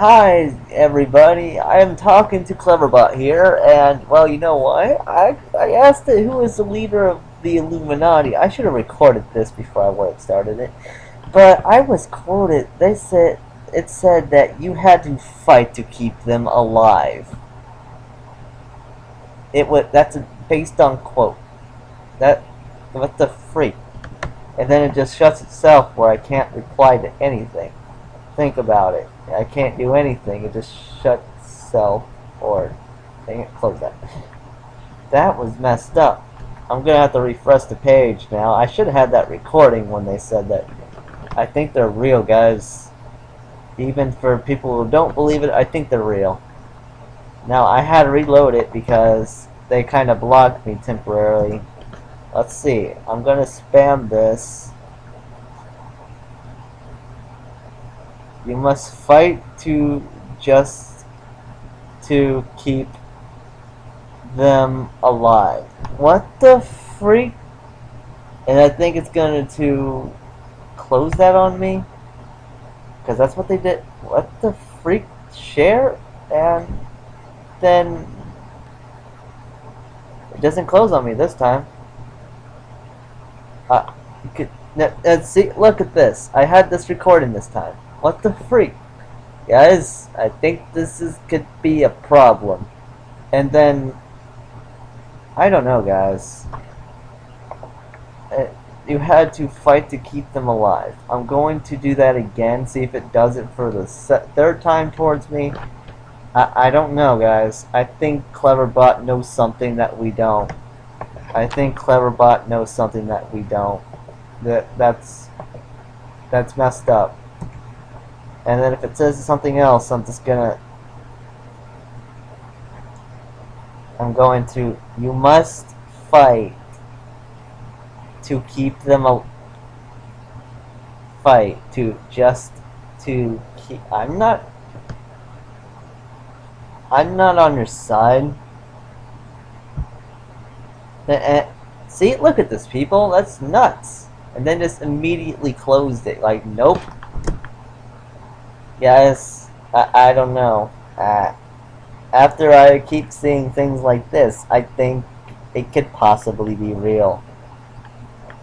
Hi, everybody. I am talking to Cleverbot here, and, well, you know what? I, I asked it who is the leader of the Illuminati. I should have recorded this before I have started it. But I was quoted, they said, it said that you had to fight to keep them alive. It was, that's a, based on quote. That, what the freak? And then it just shuts itself where I can't reply to anything. Think about it. I can't do anything. It just shuts itself. Or, dang it, close that. That was messed up. I'm gonna have to refresh the page now. I should have had that recording when they said that. I think they're real, guys. Even for people who don't believe it, I think they're real. Now, I had to reload it because they kind of blocked me temporarily. Let's see. I'm gonna spam this. You must fight to just to keep them alive. What the freak? And I think it's going to close that on me. Because that's what they did. What the freak? Share? And then it doesn't close on me this time. Uh, you could, uh, see, look at this. I had this recording this time. What the freak? Guys, I think this is could be a problem. And then, I don't know, guys. Uh, you had to fight to keep them alive. I'm going to do that again, see if it does it for the third time towards me. I, I don't know, guys. I think Cleverbot knows something that we don't. I think Cleverbot knows something that we don't. That that's that's messed up. And then if it says something else, I'm just gonna... I'm going to... You must fight to keep them a fight to just to keep I'm not I'm not on your side. Eh, eh, see look at this people that's nuts. And then just immediately closed it like nope Yes, I, I don't know. Uh, after I keep seeing things like this, I think it could possibly be real.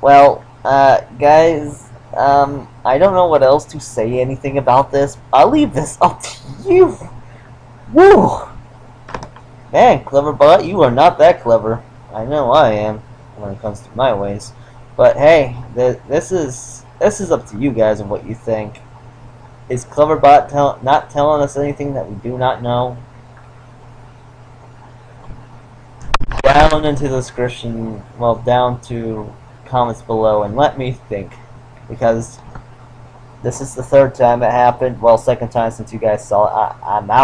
Well, uh, guys, um, I don't know what else to say anything about this. I'll leave this up to you. Woo! Man, Cleverbot, you are not that clever. I know I am when it comes to my ways. But hey, th this is this is up to you guys and what you think. Is Cleverbot tell not telling us anything that we do not know? Down into the description, well, down to comments below, and let me think. Because this is the third time it happened. Well, second time since you guys saw it. I, I'm out.